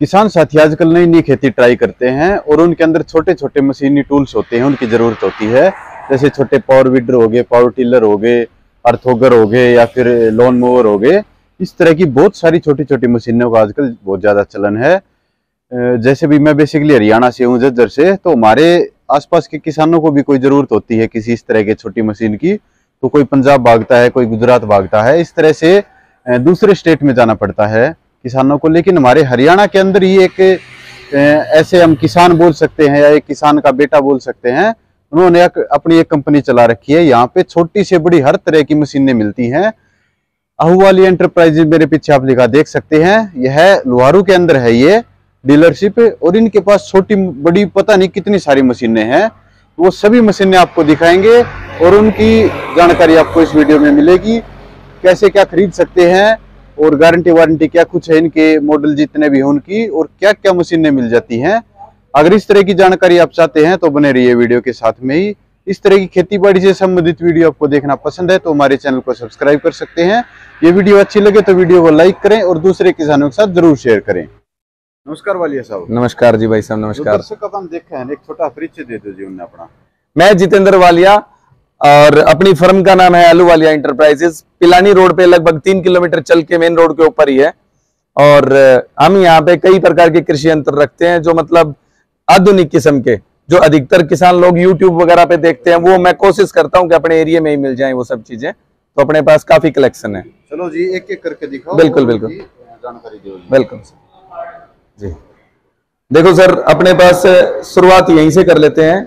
किसान साथी आजकल नई नई खेती ट्राई करते हैं और उनके अंदर छोटे छोटे मशीनी टूल्स होते हैं, उनकी ज़रूरत होती है। जैसे छोटे पावर विडर हो गए, पावर टिलर हो गए, अर्थोगर हो गए या फिर लॉन मोवर हो गए, इस तरह की बहुत सारी छोटी छोटी मशीनों का आजकल बहुत ज़्यादा चलन है। जैसे भी मैं बेसिकली हरियाणा से हूँ, जज्जर से तो हमारे आसपास के किसानों को भी कोई ज़रूरत होती है किसी इस तरह के छोटी मशीन की तो कोई पंजाब भागता है, कोई गुजरात भागता है, इस तरह से दूसरे स्टेट में जाना पड़ता है। किसानों को लेकिन हमारे हरियाणा के अंदर ही एक ऐसे हम किसान बोल सकते हैं या एक किसान का बेटा बोल सकते हैं उन्होंने अपनी एक कंपनी चला रखी है। यहाँ पे छोटी से बड़ी हर तरह की मशीनें मिलती हैं। अहुवाली एंटरप्राइज मेरे पीछे आप लिखा देख सकते हैं। यह है, लोहारू के अंदर है ये डीलरशिप और इनके पास छोटी बड़ी पता नहीं कितनी सारी मशीनें हैं। वो सभी मशीनें आपको दिखाएँगे और उनकी जानकारी आपको इस वीडियो में मिलेगी। कैसे क्या खरीद सकते हैं और गारंटी वारंटी क्या कुछ है इनके? मॉडल जितने भी हैं उनकी और क्या क्या मशीनें मिल जाती हैं? अगर इस तरह की जानकारी आप चाहते हैं तो बने रहिए वीडियो के साथ में ही। इस तरह की खेती बाड़ी से संबंधित वीडियो आपको देखना पसंद है तो हमारे चैनल को सब्सक्राइब कर सकते हैं। ये वीडियो अच्छी लगे तो वीडियो को लाइक करें और दूसरे किसानों के साथ ज़रूर शेयर करें। नमस्कार वालिया साहब। नमस्कार जी भाई साहब नमस्कार। दर्शक अपन देखे हैं एक छोटा परिचय दे दो जी उन्हें अपना। मैं जितेंद्र वालिया और अपनी फर्म का नाम है आलू वालिया इंटरप्राइजेस पिलानी रोड पे लगभग तीन किलोमीटर चल के मेन रोड के ऊपर ही है। और हम यहाँ पे कई प्रकार के कृषि यंत्र रखते हैं जो मतलब आधुनिक किस्म के जो अधिकतर किसान लोग यूट्यूब वगैरह पे देखते हैं। वो मैं कोशिश करता हूँ कि अपने एरिया में ही मिल जाए वो सब चीज़ें। तो अपने पास काफ़ी कलेक्शन है। चलो जी एक एक करके दिखाओ। बिल्कुल बिल्कुल। जानकारी दो बिल्कुल। जी। देखो सर अपने पास शुरुआत यहीं से कर लेते हैं।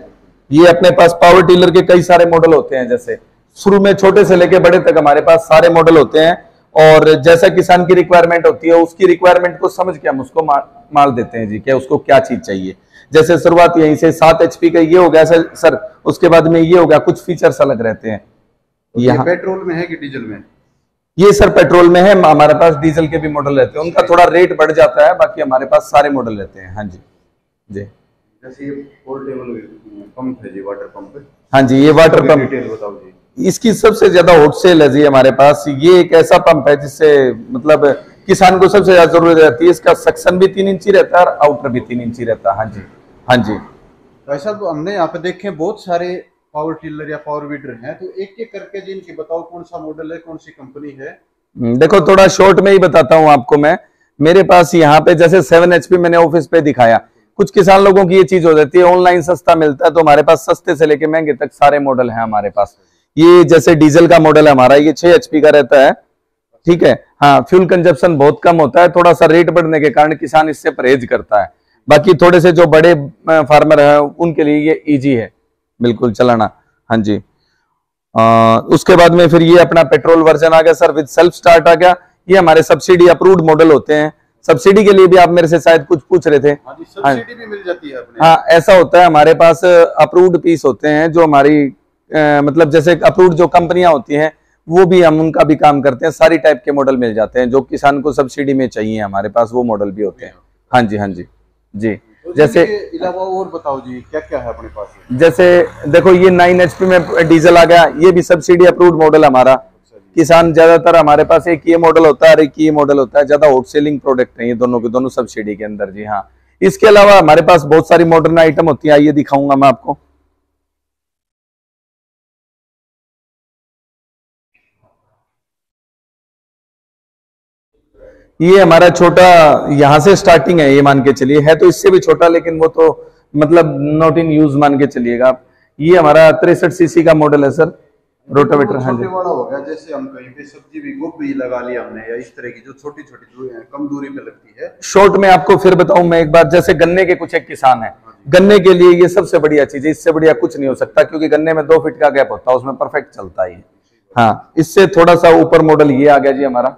ये अपने पास पावर टीलर के कई सारे मॉडल होते हैं जैसे शुरू में छोटे से लेके बड़े तक हमारे पास सारे मॉडल होते हैं और जैसा किसान की रिक्वायरमेंट होती है उसकी रिक्वायरमेंट को समझ के हम उसको मार देते हैं जी क्या उसको क्या चीज़ चाहिए। जैसे शुरुआत यहीं से सात एचपी का ये हो गया सर सर उसके बाद में ये हो गया कुछ फीचर्स अलग रहते हैं। यहाँ पेट्रोल में है कि डीजल में? ये सर पेट्रोल में है हमारे पास डीजल के भी मॉडल रहते हैं। उनका थोड़ा रेट बढ़ जाता है बाकी हमारे पास सारे मॉडल रहते हैं। हाँ जी जी। जैसे ये पोर्टेबल पंप है जी वाटर पंप हाँ। जी ये वाटर पंप बताओ जी। इसकी सबसे ज़्यादा होट सेल है जी हमारे पास। ये एक ऐसा पंप है जिससे मतलब किसान को सबसे ज़्यादा ज़रूरत रहती है। इसका सक्शन भी तीन इंची रहता है और आउटर भी तीन इंची रहता है। हाँ जी हाँ जी। भाई साहब हमने यहाँ पे देखे बहुत सारे पावर टिलर या पावर वीडर हैं। तो एक एक करके जी इनकी बताओ कौन सा मॉडल है कौन सी कंपनी है? हम्म, देखो थोड़ा शॉर्ट में ही बताता हूँ आपको मैं। मेरे पास यहाँ पे जैसे सेवन एचपी मैंने ऑफ़िस पे दिखाया। कुछ किसान लोगों की ये चीज़ हो जाती है ऑनलाइन सस्ता मिलता है तो हमारे पास सस्ते से लेके महँगे तक सारे मॉडल है हमारे पास। ये जैसे डीजल का मॉडल है हमारा ये छह एचपी का रहता है ठीक है? हाँ फ्यूल कंजप्शन बहुत कम होता है थोड़ा सा रेट बढ़ने के कारण किसान इससे परहेज करता है। बाकी थोड़े से जो बड़े फार्मर हैं उनके लिए ये इजी है। बिल्कुल चलाना। हाँ जी। आ, उसके बाद में फिर ये अपना पेट्रोल वर्जन आ गया सर विद सेल्फ स्टार्ट आ गया। ये हमारे सब्सिडी अप्रूव्ड मॉडल होते हैं। सब्सिडी के लिए भी आप मेरे से शायद कुछ पूछ रहे थे। हाँ, सब्सिडी भी मिल जाती है अपने। हाँ ऐसा होता है हमारे पास अप्रूव्ड पीस होते हैं जो हमारी आ, मतलब जैसे अप्रूव्ड जो कंपनियाँ होती हैं वो भी हम उनका भी काम करते हैं सारी टाइप के मॉडल मिल जाते हैं जो किसान को सब्सिडी में चाहिए हमारे पास वो मॉडल भी होते हैं। हाँ जी हाँ जी जी। तो जैसे इलावा और बताओ जी क्या क्या है अपने पास? जैसे देखो ये नाइन एचपी में डीजल आ गया ये भी सब्सिडी अप्रूव्ड मॉडल हमारा। किसान ज़्यादातर हमारे पास एक ये मॉडल होता है एक ये मॉडल होता है। ज़्यादा होट सेलिंग प्रोडक्ट है ये दोनों के, दोनों सब्सिडी के अंदर, जी हाँ। इसके अलावा हमारे पास बहुत सारी मॉडर्न आइटम होती है, आइए दिखाऊँगा मैं आपको। ये हमारा छोटा, यहाँ से स्टार्टिंग है, ये मान के चलिए। है तो इससे भी छोटा, लेकिन वो तो मतलब नॉट इन यूज़ मान के चलिएगा आप। ये हमारा तिरसठ सीसी का मॉडल है सर रोटावेटर हाँ जी हो गया जैसे हम कहीं पे सब्ज़ी भी गोभी लगा लिया हमने या इस तरह की जो छोटी छोटी दूरी कम दूरी पे लगती है। शॉर्ट में आपको फिर बताऊँ मैं एक बार जैसे गन्ने के कुछ एक किसान है। हाँ गन्ने के लिए ये सबसे बढ़िया चीज़ है इससे बढ़िया कुछ नहीं हो सकता क्योंकि गन्ने में दो फिट का गैप होता है उसमें परफेक्ट चलता है हाँ। इससे थोड़ा सा ऊपर मॉडल ये आ गया जी हमारा।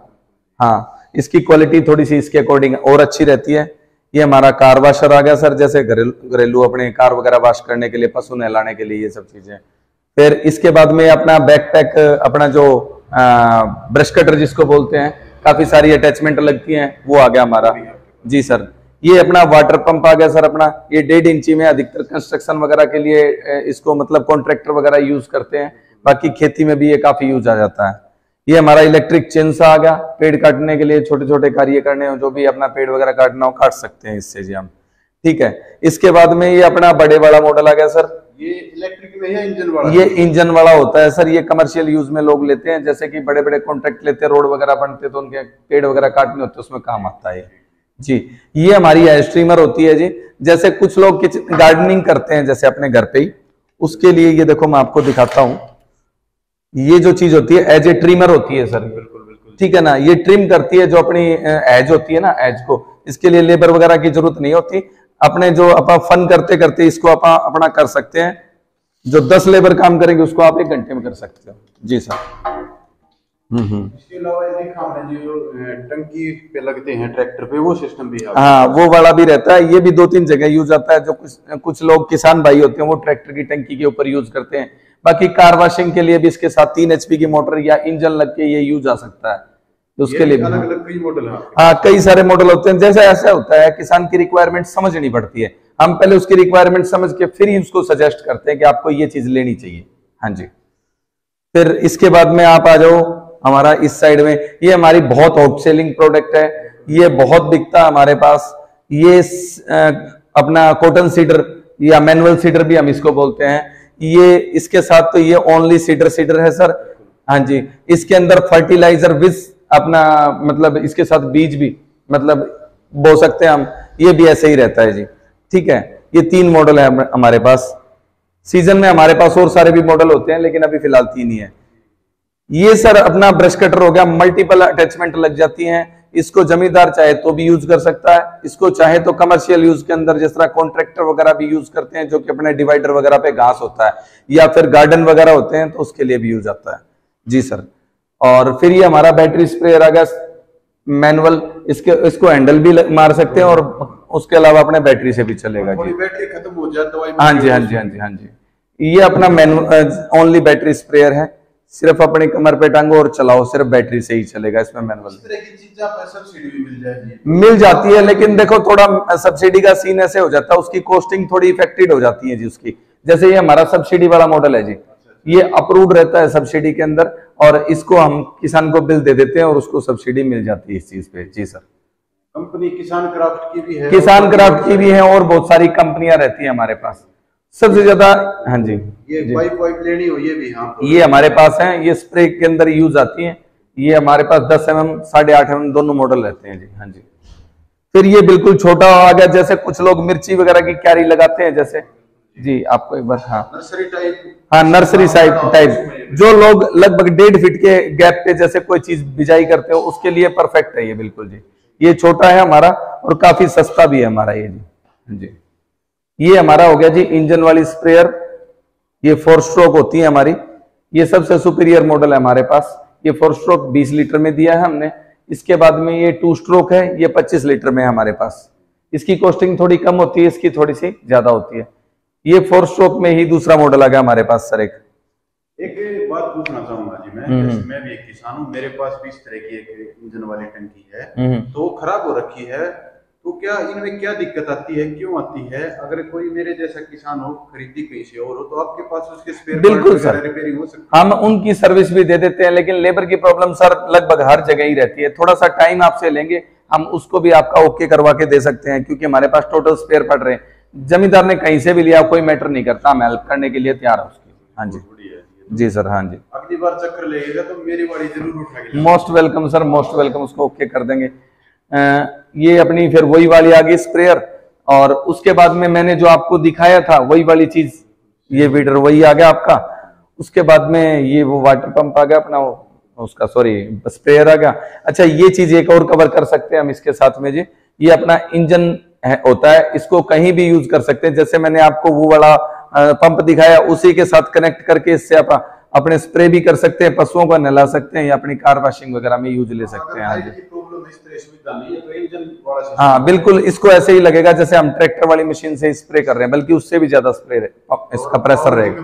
हाँ इसकी क्वालिटी थोड़ी सी इसके अकॉर्डिंग और अच्छी रहती है। ये हमारा कार वाशर आ गया सर जैसे घरेलू अपने कार वगैरह वाश करने के लिए पशु नहलाने के लिए ये सब चीज़ें। फिर इसके बाद में अपना बैकपैक अपना जो ब्रश कटर जिसको बोलते हैं, काफ़ी सारी अटैचमेंट लगती हैं, वो आ गया हमारा। जी सर, ये अपना वाटर पंप आ गया सर अपना। ये डेढ़ इंची में अधिकतर कंस्ट्रक्शन वगैरह के लिए इसको मतलब कॉन्ट्रैक्टर वगैरह यूज़ करते हैं। बाकी खेती में भी ये काफ़ी यूज़ आ जाता है। ये हमारा इलेक्ट्रिक चेंसा आ गया। पेड़ काटने के लिए छोटे छोटे कार्य करने हो, जो भी अपना पेड़ वगैरह काटना हो, काट सकते हैं इससे जी हम। ठीक है, इसके बाद में ये अपना बड़े वाला मॉडल आ गया सर। ये इलेक्ट्रिक में है इंजन वाला? ये इंजन वाला होता है सर ये कमर्शियल यूज़ में लोग लेते हैं जैसे कि बड़े बड़े कॉन्ट्रैक्ट लेते हैं रोड वगैरह बनते तो उनके पेड़ वगैरह काटने होते उसमें काम आता है जी ये हमारी स्ट्रीमर होती है जी। जैसे कुछ लोग गार्डनिंग करते हैं जैसे अपने घर पे ही। उसके लिए ये देखो मैं आपको दिखाता हूँ। ये जो चीज़ होती है एज ए ट्रिमर होती है सर बिल्कुल बिल्कुल। ठीक है ना? ये ट्रिम करती है जो अपनी एज होती है ना एज को। इसके लिए लेबर वगैरह की ज़रूरत नहीं होती। अपने जो अपन फन करते करते इसको अपन अपना कर सकते हैं। जो दस लेबर काम करेंगे उसको आप एक घंटे में कर सकते हो। जी सर। हम्म हम्म। इसके अलावा ये देखा हमने जो टंकी पे लगते हैं ट्रैक्टर पे वो सिस्टम भी हाँ वो वाला भी रहता है। ये भी दो तीन जगह यूज़ आता है। जो कुछ कुछ लोग किसान भाई होते हैं वो ट्रैक्टर की टंकी के ऊपर यूज़ करते हैं। बाकी कार वॉशिंग के लिए भी इसके साथ तीन एचपी की मोटर या इंजन लग के ये यूज़ आ सकता है। तो उसके लिए अलग अलग कई मॉडल हाँ कई सारे मॉडल होते हैं। जैसे ऐसा होता है किसान की रिक्वायरमेंट समझनी पड़ती है। हम पहले उसकी रिक्वायरमेंट समझ के फिर ही उसको सजेस्ट करते हैं कि आपको ये चीज़ लेनी चाहिए। हाँ जी। फिर इसके बाद में आप आ जाओ हमारा इस साइड में। ये हमारी बहुत हॉट सेलिंग प्रोडक्ट है। ये बहुत बिकता है हमारे पास। ये अपना कॉटन सीडर या मैनुअल सीडर भी हम इसको बोलते हैं। ये इसके साथ तो ये ओनली सीडर सीडर है सर हाँ जी। इसके अंदर फर्टिलाइज़र विज अपना मतलब इसके साथ बीज भी मतलब बो सकते हैं हम। ये भी ऐसे ही रहता है जी। ठीक है? ये तीन मॉडल है हमारे पास। सीज़न में हमारे पास और सारे भी मॉडल होते हैं, लेकिन अभी फ़िलहाल तीन ही है। ये सर अपना ब्रश कटर हो गया मल्टीपल अटैचमेंट लग जाती हैं। इसको जमींदार चाहे तो भी यूज़ कर सकता है। इसको चाहे तो कमर्शियल यूज़ के अंदर जिस तरह कॉन्ट्रैक्टर वगैरह भी यूज़ करते हैं, जो कि अपने डिवाइडर वगैरह पे घास होता है, या फिर गार्डन वगैरह होते हैं तो उसके लिए भी यूज़ आता है। जी सर। और फिर ये हमारा बैटरी स्प्रेयर आ गया मैनुअल इसके इसको हैंडल भी मार सकते हैं और उसके अलावा अपने बैटरी से भी चलेगा जी। बैटरी खत्म हो जाए हाँ जी हाँ जी हाँ जी हाँ जी। ये अपना मैनुअल ओनली बैटरी स्प्रेयर है। सिर्फ़ अपने कमर पे टांगो और चलाओ सिर्फ़ बैटरी से ही चलेगा इसमें मैनुअल। मिल जाएगी। मिल जाती है लेकिन देखो थोड़ा सब्सिडी का सीन ऐसे हो जाता है उसकी कॉस्टिंग थोड़ी इफेक्टेड हो जाती है जी उसकी। जैसे ये हमारा सब्सिडी वाला मॉडल है जी। ये अप्रूव्ड रहता है सब्सिडी के अंदर और इसको हम किसान को बिल दे देते हैं और उसको सब्सिडी मिल जाती है इस चीज़ पे। जी सर। कंपनी किसान क्राफ्ट की भी है? किसान क्राफ्ट की भी है और बहुत सारी कंपनियाँ रहती है हमारे पास। सबसे ज़्यादा हाँ जी। ये पाइप वाइप लेनी हो ये भी हाँ ये हमारे पास है ये स्प्रे के अंदर यूज़ आती है। ये हमारे पास 10 एम एम साढ़े आठ एम दोनों मॉडल रहते हैं जी हाँ जी। फिर ये बिल्कुल छोटा आ गया जैसे कुछ लोग मिर्ची वगैरह की क्यारी लगाते हैं जैसे जी आपको एक बार हाँ। नर्सरी टाइप हाँ नर्सरी साइड टाइप जो लोग लगभग डेढ़ फीट के गैप पे जैसे कोई चीज़ बिजाई करते हो उसके लिए परफेक्ट है ये बिल्कुल जी। ये छोटा है हमारा और काफ़ी सस्ता भी है हमारा ये जी। हाँ जी। ये हमारा हो गया जी इंजन वाली स्प्रेयर ये फोर स्ट्रोक होती है हमारी। ये सबसे सुपीरियर मॉडल है हमारे पास। ये फोर स्ट्रोक 20 लीटर में दिया है हमने। इसके बाद में ये टू स्ट्रोक है ये 25 लीटर में है हमारे पास। इसकी कॉस्टिंग थोड़ी कम होती है इसकी थोड़ी सी ज़्यादा होती है। ये फोर स्ट्रोक में ही दूसरा मॉडल आ गया हमारे पास सर एक। एक बात पूछना चाहूँगा जी मैं हम्म। मैं भी एक किसान हूँ मेरे पास भी इस तरह की एक इंजन वाली टंकी है हम्म। तो खराब हो रखी है तो क्या इनमें क्या दिक्कत आती है क्यों आती है? अगर कोई मेरे जैसा किसान हो खरीदी कहीं से और हो तो आपके पास उसके स्पेयर बिल्कुल सर। रिपेयरिंग हो सकती हम उनकी सर्विस भी दे देते हैं लेकिन लेबर की प्रॉब्लम सर लगभग हर जगह ही रहती है। थोड़ा सा टाइम आपसे लेंगे हम उसको भी आपका ओके करवा के दे सकते हैं क्योंकि हमारे पास टोटल स्पेयर पड़ रहे। हैं जमींदार ने कहीं से भी लिया कोई मैटर नहीं करता हम हेल्प करने के लिए तैयार है उसकी हाँ जी। है जी सर हाँ जी। अगली बार चक्कर लगेगा तो मेरी बाड़ी ज़रूर उठा के most welcome sir most welcome उसको ओके कर देंगे। ये अपनी फिर वही वाली आ गई स्प्रेयर और उसके बाद में मैंने जो आपको दिखाया था वही वाली चीज़ ये वीडर वही आ गया आपका। उसके बाद में ये वो वाटर पंप आ गया अपना उसका सॉरी स्प्रेयर आ गया। अच्छा ये चीज़ एक और कवर कर सकते हैं हम इसके साथ में जी। ये अपना इंजन होता है इसको कहीं भी यूज़ कर सकते हैं। जैसे मैंने आपको वो वाला पंप दिखाया उसी के साथ कनेक्ट करके इससे आप अपने स्प्रे भी कर सकते हैं पशुओं को नहला सकते हैं या अपनी कार वॉशिंग वगैरह में यूज़ ले सकते हैं। हाँ है बिल्कुल इसको ऐसे ही लगेगा जैसे हम ट्रैक्टर वाली मशीन से स्प्रे कर रहे हैं बल्कि उससे भी ज़्यादा स्प्रे इसका प्रेशर रहेगा।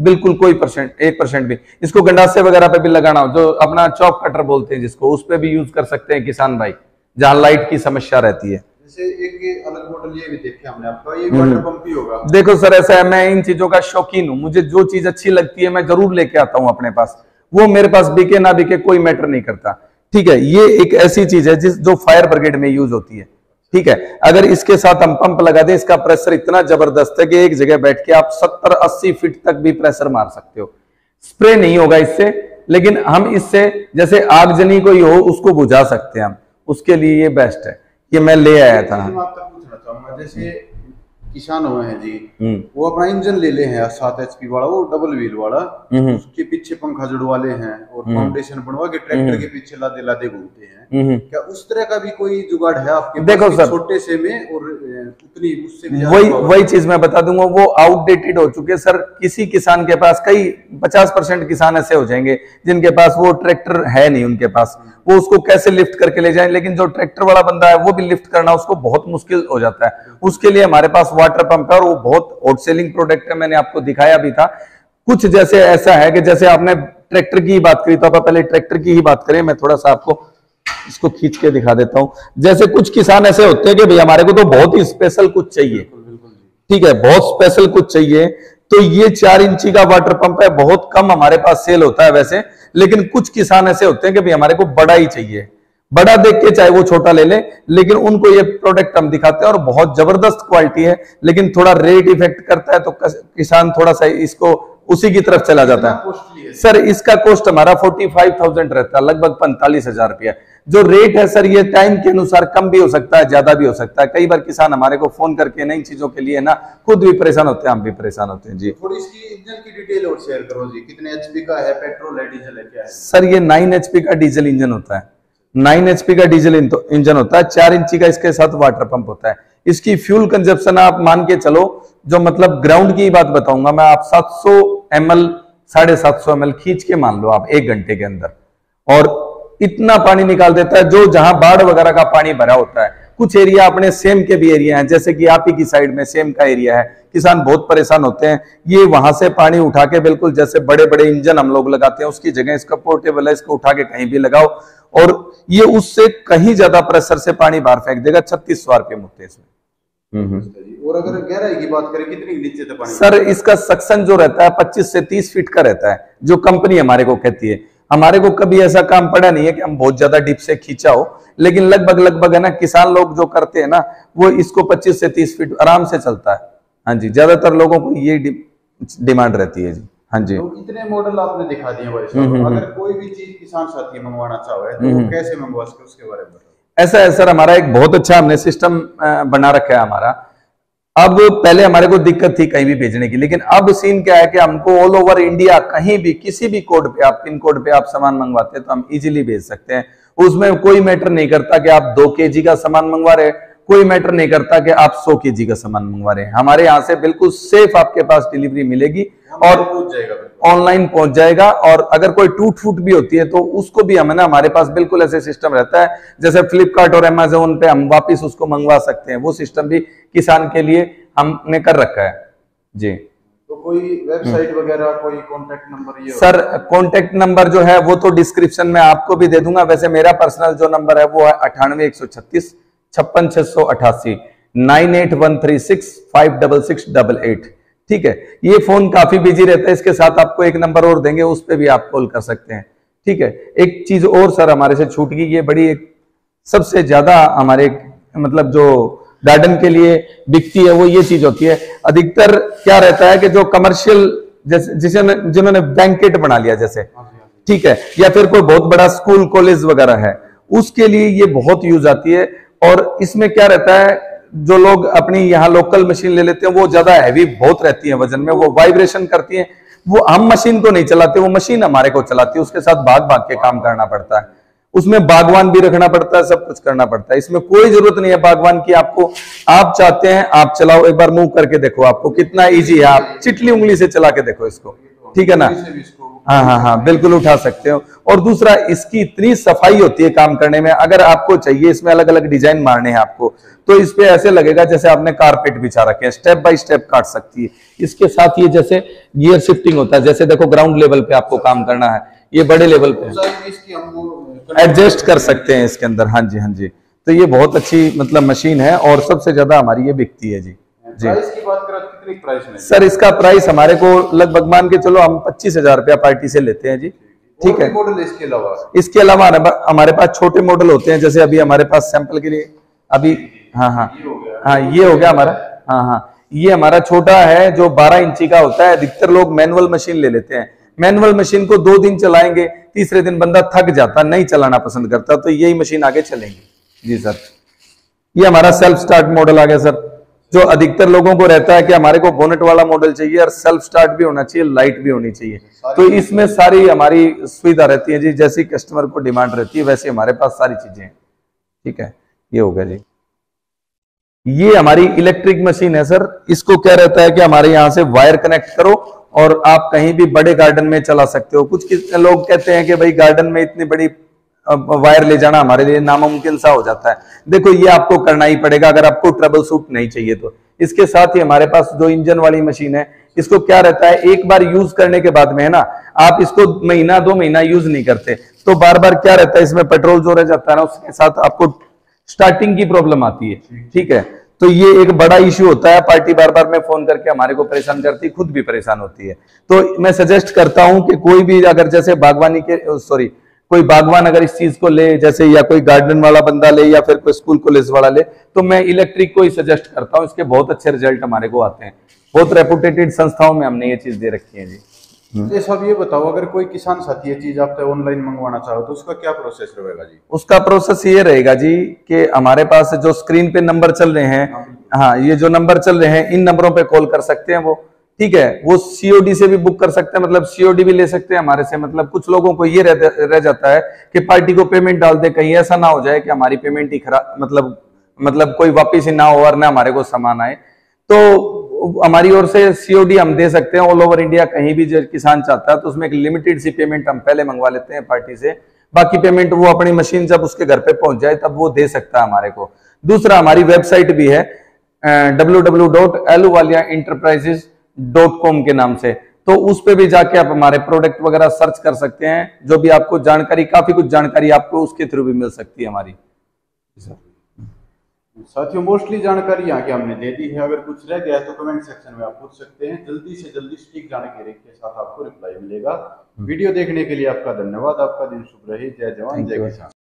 बिल्कुल कोई परसेंट एक परसेंट भी। इसको गंडासे वगैरह पे भी लगाना हो जो अपना चौक कटर बोलते हैं जिसको उस पर भी यूज़ कर सकते हैं किसान भाई जहाँ लाइट की समस्या रहती है। जैसे एक अलग मॉडल ये भी देखे हमने आपका। ये हम्म। वाटर पंप ही होगा। देखो सर ऐसा है मैं इन चीज़ों का शौकीन हूँ। मुझे जो चीज़ अच्छी लगती है मैं ज़रूर लेके आता हूँ अपने पास। वो मेरे पास बिके ना बिके कोई मैटर नहीं करता। ठीक है ये एक ऐसी चीज़ है जिस जो फायर ब्रिगेड में यूज़ होती है। ठीक है अगर इसके साथ हम पंप लगा दें इसका प्रेशर इतना ज़बरदस्त है कि एक जगह बैठ के आप 70-80 फीट तक भी प्रेशर मार सकते हो। स्प्रे नहीं होगा इससे लेकिन हम इससे जैसे आगजनी कोई हो उसको बुझा सकते हैं हम। उसके लिए ये बेस्ट है। ये मैं ले आया था। पूछना चाहूँगा जैसे किसान हुए हैं जी हम्म। वो अपना इंजन ले ले हैं सात एच पी वाला वो डबल व्हील वाला हम्म। उसके पीछे पंखा जुड़वा ले हैं फाउंडेशन बनवा के ट्रैक्टर के पीछे लादे लादे घूमते हैं। हम्म। क्या उस तरह का भी कोई जुगाड़ है आपके देखो सर। छोटे से में और उतनी उससे वही वही चीज़ मैं बता दूँगा वो आउटडेटेड हो चुके सर किसी किसान के पास कई 50 परसेंट किसान ऐसे हो जाएँगे जिनके पास वो ट्रैक्टर है नहीं उनके पास। वो उसको कैसे लिफ्ट करके ले जाएँ? लेकिन जो ट्रैक्टर वाला बंदा है वो भी लिफ्ट करना उसको बहुत मुश्किल हो जाता है। उसके लिए हमारे पास वाटर पंप है और वो बहुत हॉट सेलिंग प्रोडक्ट है। मैंने आपको दिखाया भी था। कुछ जैसे ऐसा है कि जैसे आपने ट्रैक्टर की ही बात करी तो आप पहले ट्रैक्टर की ही बात करें मैं थोड़ा सा आपको इसको खींच के दिखा देता हूँ। जैसे कुछ किसान ऐसे होते हैं कि भाई हमारे को तो बहुत ही स्पेशल कुछ चाहिए। ठीक है बहुत स्पेशल कुछ चाहिए। तो ये चार इंची का वाटर पंप है बहुत कम हमारे पास सेल होता है वैसे लेकिन कुछ किसान ऐसे होते हैं कि भाई हमारे को बड़ा ही चाहिए। बड़ा देख के चाहे वो छोटा ले ले लेकिन उनको ये प्रोडक्ट हम दिखाते हैं और बहुत ज़बरदस्त क्वालिटी है लेकिन थोड़ा रेट इफ़ेक्ट करता है तो किसान थोड़ा सा इसको उसी की तरफ़ चला जाता है। सर इसका कॉस्ट हमारा फोर्टी फाइव थाउज़ेंड रहता है लगभग पैंतालीस हज़ार रुपया। जो रेट है सर ये टाइम के अनुसार कम भी हो सकता है ज़्यादा भी हो सकता है। कई बार किसान हमारे को फ़ोन करके नई चीज़ों के लिए ना खुद भी परेशान होते हैं हम भी परेशान होते हैं जी। थोड़ी इसकी इंजन की डिटेल और शेयर करो जी कितने एचपी का है पेट्रोल है डीजल है क्या है? सर ये नाइन एचपी का डीजल इंजन होता है। नाइन एचपी का डीजल इंजन होता है चार इंची का इसके साथ वाटर पंप होता है। इसकी फ्यूल कंजप्शन आप मान के चलो जो मतलब ग्राउंड की बात बताऊँगा मैं आप 700 ml साढ़े सात सौ एम खींच के मान लो आप एक घंटे के अंदर। और इतना पानी निकाल देता है, जो जहाँ बाढ़ वगैरह का पानी भरा होता है। कुछ एरिया अपने सेम के भी एरिया हैं, जैसे कि आप ही की साइड में सेम का एरिया है। किसान बहुत परेशान होते हैं। ये वहाँ से पानी उठा के बिल्कुल जैसे बड़े बड़े इंजन हम लोग लगाते हैं, उसकी जगह इसका पोर्टेबल है, इसको उठा के कहीं भी लगाओ। और ये उससे कहीं ज़्यादा प्रेशर से पानी बाहर फेंक देगा, छत्तीस सौ आरपीएम होते हैं इसमें। और अगर गहराई की बात करें कितनी नीचे तक पानी सर इसका सक्शन जो रहता है 25 से 30 फीट का रहता है जो कंपनी हमारे को कहती है। हमारे को कभी ऐसा काम पड़ा नहीं है कि हम बहुत ज़्यादा डिप से खींचा हो लेकिन लगभग लगभग है ना किसान लोग जो करते हैं ना वो इसको 25 से 30 फीट आराम से चलता है। हाँ जी ज़्यादातर लोगों को ये डिमांड रहती है जी। हाँ जी। तो इतने मॉडल आपने दिखा दिए भाई हम्म, साहब अगर कोई भी चीज़ किसान साथी मंगवाना चाहे तो कैसे मंगवा सके उसके बारे में ऐसा है, सर, हमारा एक बहुत अच्छा हमने सिस्टम बना रखा है हमारा। अब पहले हमारे को दिक्कत थी कहीं भी भेजने की, लेकिन अब सीन क्या है कि हमको ऑल ओवर इंडिया कहीं भी, किसी भी कोड पे, आप पिन कोड पे आप सामान मंगवाते हैं तो हम इजीली भेज सकते हैं। उसमें कोई मैटर नहीं करता कि आप दो के का सामान मंगवा रहे कोई मैटर नहीं करता कि आप सौ के का सामान मंगवा रहे हैं। हमारे यहाँ से बिल्कुल सेफ़ आपके पास डिलीवरी मिलेगी। और जाएगा ऑनलाइन पहुँच जाएगा और अगर कोई टूट फूट भी होती है तो उसको भी हमें ना हमारे पास बिल्कुल ऐसे सिस्टम रहता है। जैसे फ्लिपकार्ट और अमेजोन पे हम वापस उसको मंगवा सकते हैं। वो सिस्टम भी किसान के लिए हमने कर रखा है। जी। तो कोई वेबसाइट वगैरह कोई कांटेक्ट नंबर ये सर कॉन्टेक्ट नंबर जो है वो तो डिस्क्रिप्शन में आपको भी दे दूँगा। वैसे मेरा पर्सनल जो नंबर है वो है अठानवे एक सौ छत्तीस छप्पन छह सौ अठासी nine eight one three six five double six double eight. ठीक है, ये फ़ोन काफ़ी बिज़ी रहता है, इसके साथ आपको एक नंबर और देंगे, उस पर भी आप कॉल कर सकते हैं ठीक है, एक चीज़ और सर हमारे से छूट गई, ये बड़ी एक सबसे ज़्यादा हमारे मतलब जो गार्डन के लिए बिकती है, वो ये चीज़ होती है अधिकतर क्या रहता है कि जो कमर्शियल जैसे, जिसे जिन्होंने बैंकेट बना लिया जैसे। ठीक है, या फिर कोई बहुत बड़ा स्कूल कॉलेज वगैरह है, उसके लिए ये बहुत यूज़ आती है और इसमें क्या रहता है जो लोग अपनी यहाँ लोकल मशीन ले लेते हैं, वो ज़्यादा हैवी बहुत रहती है वज़न में, वो वाइब्रेशन करती है। वो हम मशीन को नहीं चलाते, वो मशीन हमारे को चलाती है, उसके साथ भाग भाग के काम करना पड़ता है। उसमें बागवान भी रखना पड़ता है, सब कुछ करना पड़ता है। इसमें कोई ज़रूरत नहीं है बागवान की, आपको, आप चाहते हैं, आप चलाओ, एक बार मूव करके देखो आपको, कितना इजी है, आप चिटली उंगली से चला के देखो इसको। ठीक है ना? हाँ हाँ हाँ बिल्कुल उठा सकते हो। और दूसरा, इसकी इतनी सफ़ाई होती है काम करने में, अगर आपको चाहिए, इसमें अलग अलग डिज़ाइन मारने हैं आपको तो इस पे ऐसे लगेगा जैसे आपने कारपेट बिछा रखे हैं, स्टेप बाय स्टेप काट सकती है। इसके साथ ये जैसे गियर शिफ्टिंग होता है, जैसे देखो ग्राउंड लेवल पे आपको काम करना है, ये बड़े लेवल पे एडजस्ट कर सकते हैं इसके अंदर हाँ जी हाँ जी। तो ये बहुत अच्छी मतलब मशीन है, और सबसे ज़्यादा हमारी ये बिकती है जी। जी। कितनी प्राइस में सर इसका प्राइस हमारे को लगभग मान के चलो हम पच्चीस हज़ार रुपया पार्टी से लेते हैं जी। ठीक है। मॉडल इसके अलावा। इसके अलावा हमारे पास छोटे मॉडल होते हैं जैसे अभी हमारे पास सैंपल के लिए अभी हाँ हाँ। हाँ ये हो गया हमारा। हाँ हाँ। ये हमारा छोटा है जो 12 इंची का होता है अधिकतर लोग मैनुअल मशीन ले लेते हैं। मैनुअल मशीन को दो दिन चलाएँगे तीसरे दिन बंदा थक जाता नहीं चलाना पसंद करता तो यही मशीन आगे चलेंगे। जी सर ये हमारा सेल्फ स्टार्ट मॉडल आ गया सर जो अधिकतर लोगों को रहता है कि हमारे को बोनेट वाला मॉडल चाहिए और सेल्फ स्टार्ट भी होना चाहिए लाइट भी होनी चाहिए। तो इसमें सारी हमारी सुविधा रहती है जी जैसी कस्टमर को डिमांड रहती है वैसे हमारे पास सारी चीज़ें हैं। ठीक है? ये हो गया जी। ये हमारी इलेक्ट्रिक मशीन है सर। इसको क्या रहता है कि हमारे यहाँ से वायर कनेक्ट करो और आप कहीं भी बड़े गार्डन में चला सकते हो। कुछ लोग कहते हैं कि भाई गार्डन में इतनी बड़ी वायर ले जाना हमारे लिए नामुमकिन सा हो जाता है। देखो, ये आपको करना ही पड़ेगा, अगर आपको ट्रबल सूट नहीं चाहिए तो। इसके साथ ही हमारे पास जो इंजन वाली मशीन है, इसको क्या रहता है, एक बार यूज़ करने के बाद में है ना, आप इसको महीना, दो महीना यूज़ नहीं करते। तो बार बार क्या रहता है, इसमें पेट्रोल जो रह जाता है ना, उसके साथ आपको स्टार्टिंग की प्रॉब्लम आती है। ठीक है? तो ये एक बड़ा इश्यू होता है पार्टी बार बार में फ़ोन करके हमारे को परेशान करती खुद भी परेशान होती है। तो मैं सजेस्ट करता हूँ कि कोई भी, अगर जैसे बागवानी के सॉरी कोई बागवान अगर इस चीज़ को ले जैसे या कोई गार्डन वाला बंदा ले या फिर कोई स्कूल कॉलेज वाला ले तो मैं इलेक्ट्रिक को ही सजेस्ट करता हूँ। इसके बहुत अच्छे रिज़ल्ट हमारे को आते हैं। बहुत रेपुटेटेड संस्थाओं में हमने ये चीज़ दे रखी है जी। ये सब ये बताओ अगर कोई किसान साथी ये चीज़ आपसे ऑनलाइन मंगवाना चाहो तो उसका क्या प्रोसेस रहेगा जी? उसका प्रोसेस ये रहेगा जी कि हमारे पास जो स्क्रीन पे नंबर चल रहे हैं हाँ ये जो नंबर चल रहे हैं इन नंबरों पे कॉल कर सकते हैं वो। ठीक है वो सीओडी से भी बुक कर सकते हैं मतलब सीओडी भी ले सकते हैं हमारे से मतलब कुछ लोगों को ये रह, रह जाता है कि पार्टी को पेमेंट डाल दे कहीं ऐसा ना हो जाए कि हमारी पेमेंट ही खराब मतलब मतलब कोई वापिस ही ना हो और ना हमारे को सामान आए। तो हमारी ओर से सीओडी हम दे सकते हैं ऑल ओवर इंडिया कहीं भी जो किसान चाहता है तो उसमें एक लिमिटेड सी पेमेंट हम पहले मंगवा लेते हैं पार्टी से। बाकी पेमेंट वो अपनी मशीन जब उसके घर पे पहुँच जाए तब वो दे सकता है हमारे को। दूसरा हमारी वेबसाइट भी है W W dot L Walia enterprises dot com के नाम से। तो उस पर भी जाके आप हमारे प्रोडक्ट वगैरह सर्च कर सकते हैं जो भी आपको जानकारी काफ़ी कुछ जानकारी आपको उसके थ्रू भी मिल सकती है हमारी। साथियों मोस्टली जानकारी यहाँ की हमने दे दी है। अगर कुछ रह गया है तो कमेंट सेक्शन में आप पूछ सकते हैं। जल्दी से जल्दी सटीक जानकारी के साथ आपको रिप्लाई मिलेगा। वीडियो देखने के लिए आपका धन्यवाद। आपका दिन शुभ रहे। जय जवान। जय. किसान।